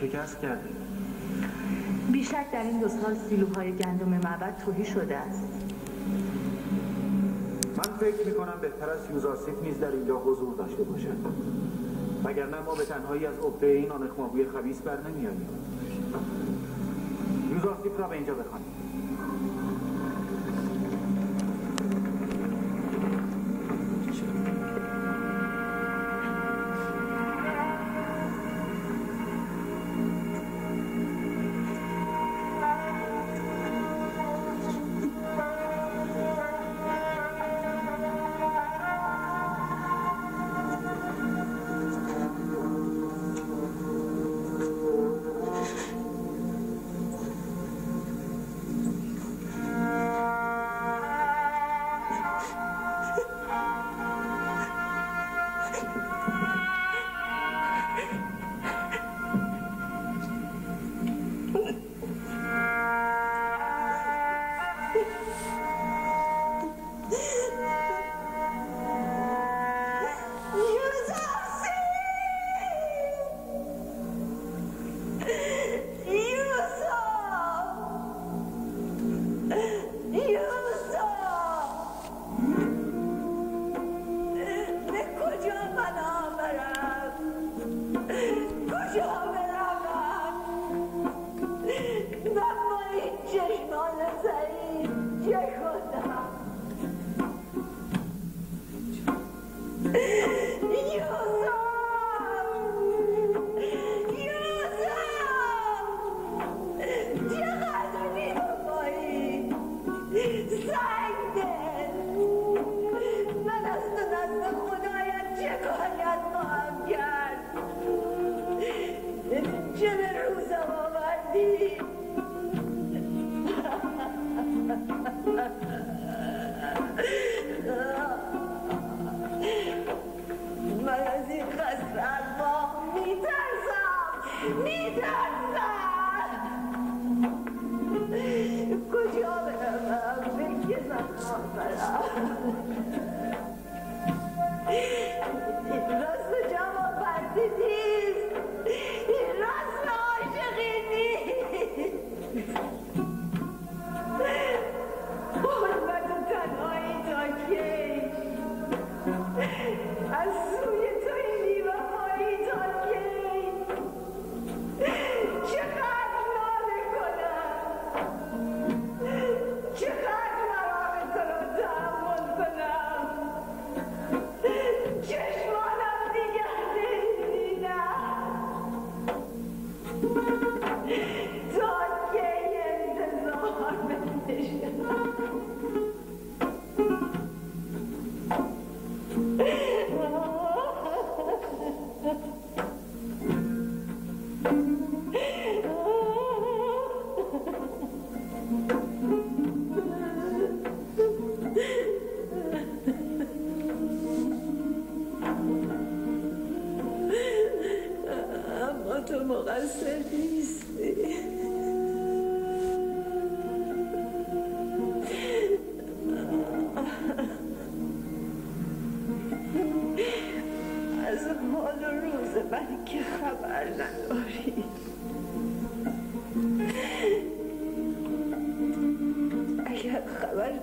شکست کرده. بیشک در این دو سال سیلوهای گندم معبد توهی شده است. من فکر می‌کنم بهتر از یوزاسیف نیز در اینجا حضور داشته باشد. وگرنه ما به تنهایی از عبده این آنخمابوی خبیس بر نمیاییم یوزاسیف را به اینجا へえ。Thank you.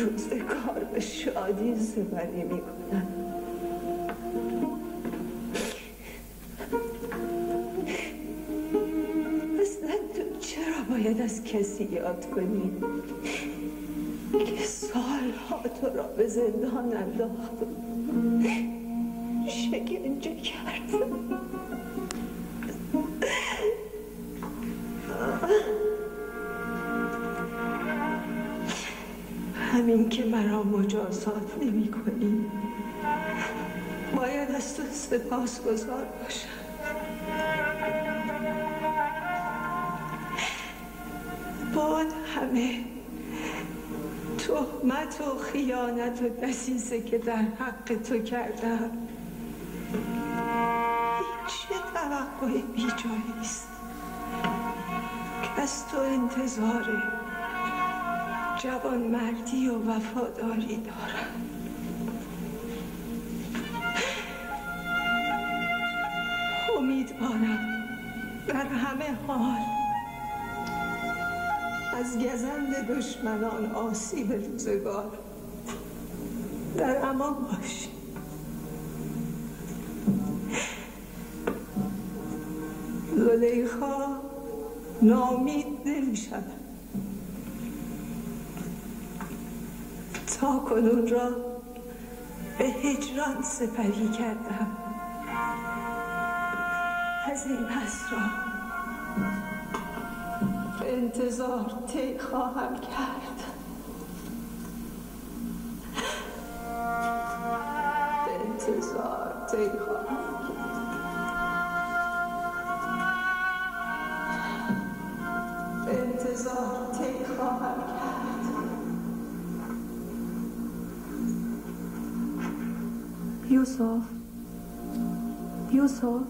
روزگار به شادی سپری می‌کنن اصلا تو چرا باید از کسی یاد کنی؟ که سالها تو را به زندان انداخت. مرا مجازات نمی کنی باید از تو سپاس گذار باشم. باد همه تهمت و خیانت و دسیسه که در حق تو کردم. چه توقع بی است که از تو انتظاره جوان مردی و وفاداری دارم. امیدوارم در همه حال از گزند دشمنان آسیب روزگار در امان باشی. زلیخا نامید نمی شود تا کنون را به هجران سپری کردم. از این پس را به انتظار تی خواهم کرد. به انتظار تی خواهم یوسف یوسف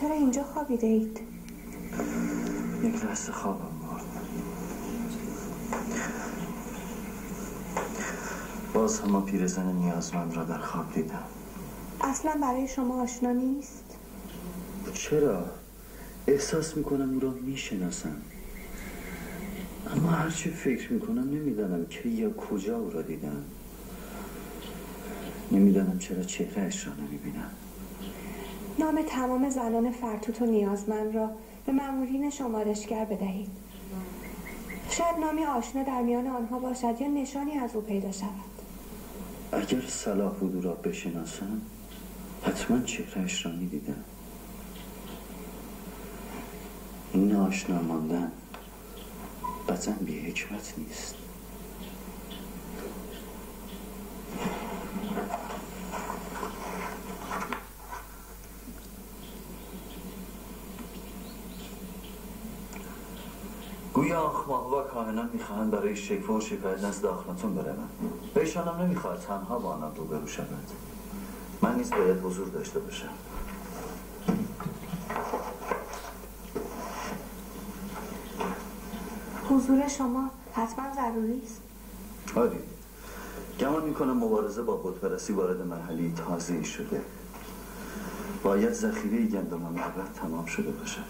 چرا اینجا خوابیده اید؟ یک لحظه خوابم برد باز هم پیرزن نیازمند را در خواب دیدم اصلا برای شما آشنا نیست؟ چرا؟ احساس می‌کنم او را می‌شناسم اما هرچی فکر می‌کنم نمی‌دانم کی یا کجا او را دیدم. نمی‌دانم چرا چهرهش را نمی‌بینم. نام تمام زنان فرتوت و نیازمند را به مأمورین شمارشگر بدهید. شاید نامی آشنا در میان آنها باشد یا نشانی از او پیدا شود. اگر صلاح بود او را بشناسم حتما چهرهش را می‌دیدم. این آشنا ماندن قطعا بی حکمت نیست. گویا آخماه و کاهنان می‌خواهند برای شکوه و شکایت نزد آخناتون بروند. و ایشان نمی‌خواهد تنها با آنان روبرو شود. من نیز باید حضور داشته باشم. حضور شما حتما ضروری است. آری گمان می‌کنم مبارزه با بودپرستی وارد مرحله تازه شده. باید ذخیره گندم معبد تمام شده باشد.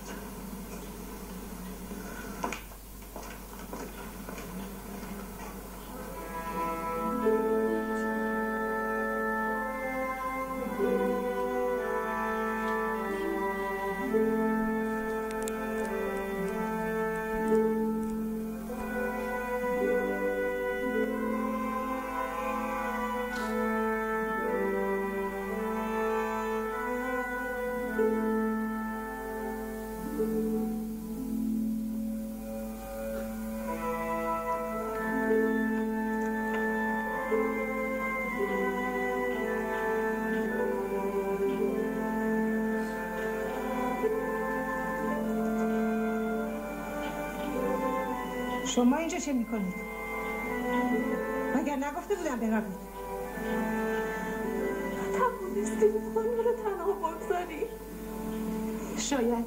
شما اینجا چه می‌کنید؟ مگر نگفته بودم بروید؟ توانستی خانم رو تنها بگذاری. شاید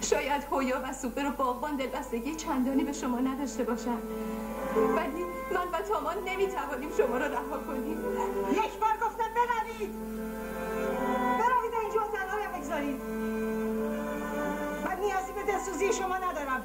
شاید هویا و سوپر و باغبان دلبستگی چندانی به شما نداشته باشند. ولی من و تامان نمی‌توانیم شما را رها کنیم. یک بار گفتم بروید. بروید اینجا تنها بگذارید. من نیازی به دلسوزی شما ندارم.